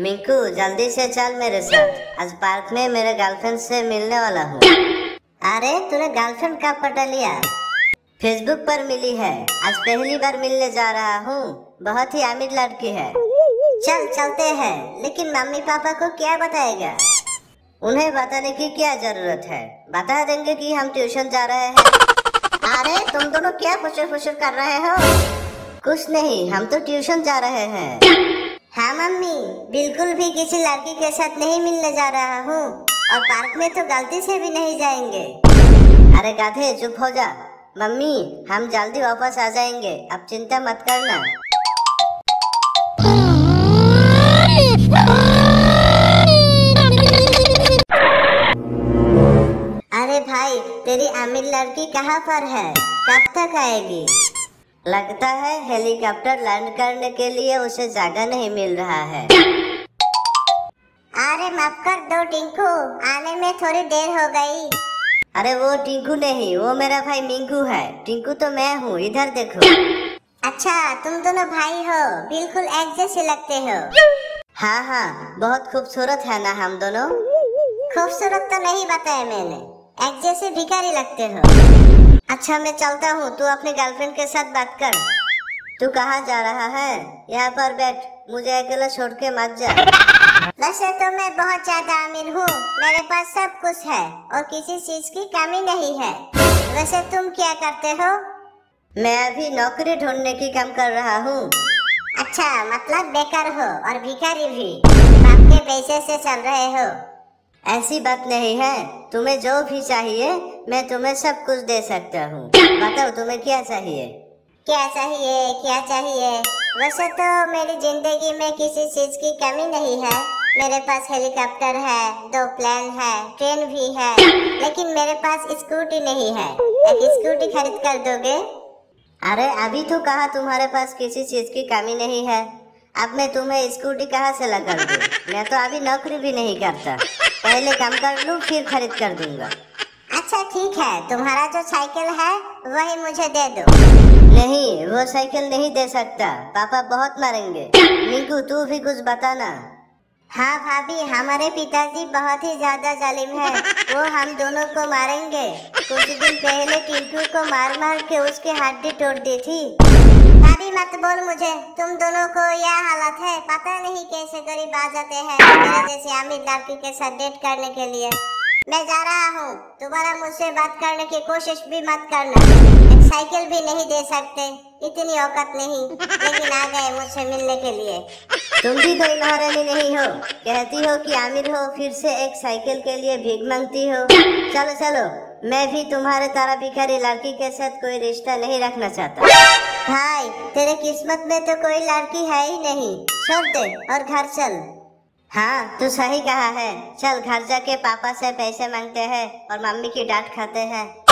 मिंकू, जल्दी से चल मेरे साथ। आज पार्क में मेरे गर्लफ्रेंड से मिलने वाला हूँ। अरे, तूने गर्लफ्रेंड कब पटा लिया? फेसबुक पर मिली है। आज पहली बार मिलने जा रहा हूँ। बहुत ही अमीर लड़की है। चल, चलते हैं। लेकिन मम्मी पापा को क्या बताएगा? उन्हें बताने की क्या ज़रूरत है? बता देंगे कि हम ट्यूशन जा रहे हैं। अरे, तुम दोनों क्या फुसर फुसर कर रहे हो? कुछ नहीं, हम तो ट्यूशन जा रहे हैं। हाँ मम्मी। बिल्कुल भी किसी लड़की के साथ नहीं मिलने जा रहा हूँ। और पार्क में तो गलती से भी नहीं जाएँगे। अरे गाधे, चुप हो जा। मम्मी, हम जल्दी वापस आ जाएँगे। अब चिंता मत करना। अरे भाई, तेरी अमीर लड़की कहाँ पर है? कब तक आएगी? लगता है हेलीकॉप्टर लैंड करने के लिए उसे जगह नहीं मिल रहा है। अरे माफ़ कर दो टिंकू। आने में थोड़ी देर हो गई। अरे वो टिंकू नहीं वो मेरा भाई मिंकू है। टिंकू तो मैं हूँ इधर देखो। अच्छा तुम दोनों भाई हो बिल्कुल एक जैसे लगते हो। हाँ हाँ बहुत खूबसूरत है ना हम दोनों? खूबसूरत तो नहीं बताया मैंने एक जैसे भिखारी लगते हो। अच्छा मैं चलता हूँ। तू अपने गर्लफ्रेंड के साथ बात कर। तू कहाँ जा रहा है? यहाँ पर बैठ। मुझे अकेला छोड़ के मत जा। वैसे तो मैं बहुत ज़्यादा अमीर हूँ। मेरे पास सब कुछ है और किसी चीज़ की कमी नहीं है। वैसे तुम क्या करते हो? मैं अभी नौकरी ढूँढने की काम कर रहा हूँ। अच्छा मतलब बेकार हो और भिखारी भी। बाप के पैसे से चल रहे हो। ऐसी बात नहीं है। तुम्हें जो भी चाहिए मैं तुम्हें सब कुछ दे सकता हूँ। बताओ तुम्हें क्या चाहिए? क्या चाहिए? क्या चाहिए? वैसे तो मेरी ज़िंदगी में किसी चीज़ की कमी नहीं है। मेरे पास हेलीकॉप्टर है दो प्लेन है ट्रेन भी है लेकिन मेरे पास स्कूटी नहीं है। एक स्कूटी खरीद कर दोगे? अरे अभी तो कहा तुम्हारे पास किसी चीज़ की कमी नहीं है। अब मैं तुम्हें स्कूटी कहाँ से लगा दूँ? मैं तो अभी नौकरी भी नहीं करता। पहले कम कर लूँ फिर खरीद कर दूँगा। अच्छा ठीक है। तुम्हारा जो साइकिल है वही मुझे दे दो। नहीं वो साइकिल नहीं दे सकता। पापा बहुत मरेंगे। मिंकू तू भी कुछ बताना। हाँ भाभी हमारे पिताजी बहुत ही ज़्यादा जालिम है। वो हम दोनों को मारेंगे। कुछ दिन पहले टिंकू को मार मार के उसकी हड्डी तोड़ दी थी। भाभी मत बोल मुझे। तुम दोनों को यह हालत है। पता नहीं कैसे गरीब आ जाते हैं मेरे जैसे अमीर लड़की के साथ डेट करने के लिए। मैं जा रहा हूँ। तुम्हारा मुझसे बात करने की कोशिश भी मत करना। एक साइकिल भी नहीं दे सकते। इतनी औकत नहीं। लेकिन आ गए मुझसे मिलने के लिए। तुम भी कोई महारानी नहीं हो। कहती हो कि आमिर हो, फिर से एक साइकिल के लिए भीख मांगती हो। चलो चलो, मैं भी तुम्हारे तारा भिखारी लड़की के साथ कोई रिश्ता नहीं रखना चाहता। भाई, तेरे किस्मत में तो कोई लड़की है ही नहीं। छोड़ दे और घर चल। हाँ तू सही कहा है। चल, घर जाके पापा से पैसे मांगते हैं और मम्मी की डांट खाते हैं।